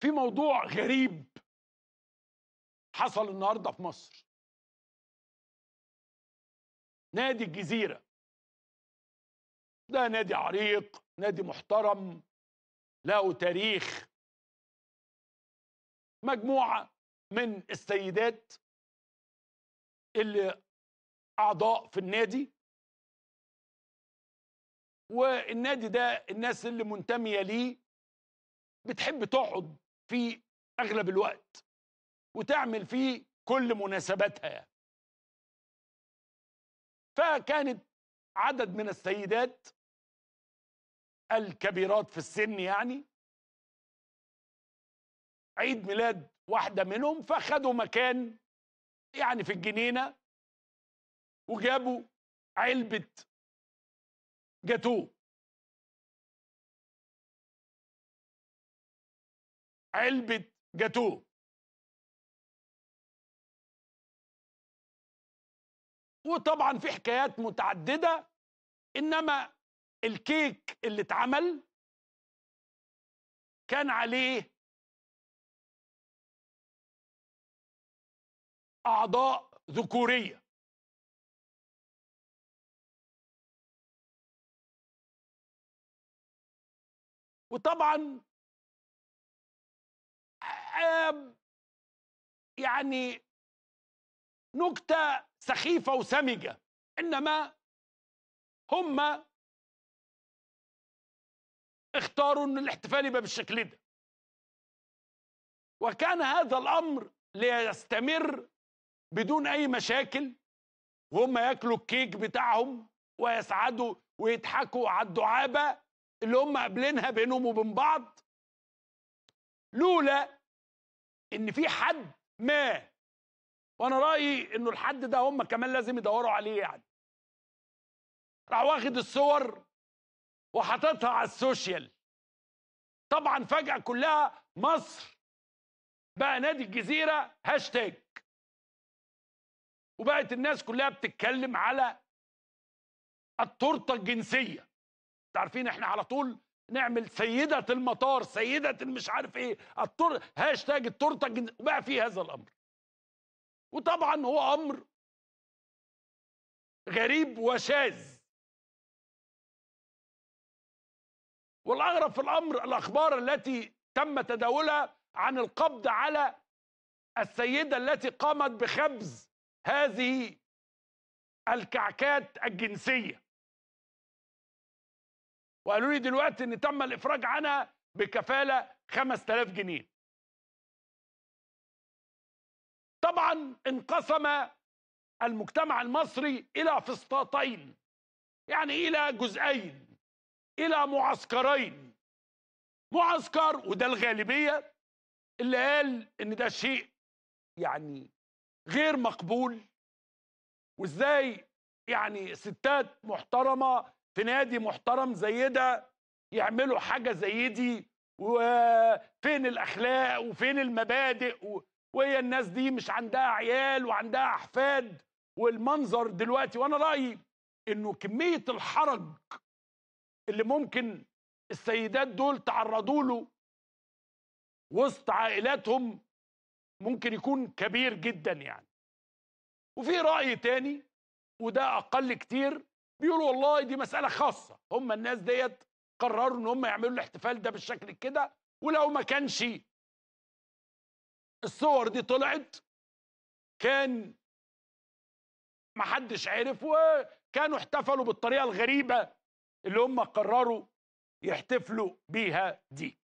في موضوع غريب حصل النهارده في مصر. نادي الجزيرة. ده نادي عريق نادي محترم له تاريخ. مجموعة من السيدات اللي أعضاء في النادي. والنادي ده الناس اللي منتمية ليه بتحب تقعد في أغلب الوقت وتعمل فيه كل مناسباتها. فكانت عدد من السيدات الكبيرات في السن يعني عيد ميلاد واحدة منهم فخدوا مكان يعني في الجنينة وجابوا علبة جاتوه علبة جاتوه وطبعا في حكايات متعددة إنما الكيك اللي اتعمل كان عليه أعضاء ذكورية. وطبعا يعني نكتة سخيفة وسمجة إنما هم اختاروا إن الاحتفال يبقى بالشكل ده. وكان هذا الأمر ليستمر بدون أي مشاكل وهم ياكلوا الكيك بتاعهم ويسعدوا ويضحكوا على الدعابة اللي هم قابلينها بينهم وبين بعض. لولا إن في حد ما وأنا رأيي إنه الحد ده هم كمان لازم يدوروا عليه يعني. راح واخد الصور وحاططها على السوشيال. طبعا فجأة كلها مصر بقى نادي الجزيرة هاشتاج. وبقت الناس كلها بتتكلم على التورتة الجنسية. عارفين إحنا على طول نعمل سيدة المطار سيدة المش عارف إيه التور هاشتاج التورتة وبقى في هذا الأمر. وطبعا هو أمر غريب وشاذ. والأغرب في الأمر الأخبار التي تم تداولها عن القبض على السيدة التي قامت بخبز هذه الكعكات الجنسية. وقالوا لي دلوقتي إن تم الإفراج عنها بكفالة 5000 جنيه. طبعا انقسم المجتمع المصري إلى فسطاطين يعني إلى جزئين إلى معسكرين. معسكر وده الغالبية اللي قال إن ده شيء يعني غير مقبول وإزاي يعني ستات محترمة في نادي محترم زي ده يعملوا حاجة زي دي وفين الأخلاق وفين المبادئ وهي الناس دي مش عندها عيال وعندها أحفاد. والمنظر دلوقتي وأنا رأيي إنه كمية الحرج اللي ممكن السيدات دول تعرضوا له وسط عائلاتهم ممكن يكون كبير جدا يعني. وفي رأي تاني وده أقل كتير بيقولوا والله دي مسألة خاصة. هم الناس ديت قرروا إن هم يعملوا الاحتفال ده بالشكل كده ولو ما كانش الصور دي طلعت كان محدش عرف وكانوا احتفلوا بالطريقة الغريبة اللي هم قرروا يحتفلوا بيها دي.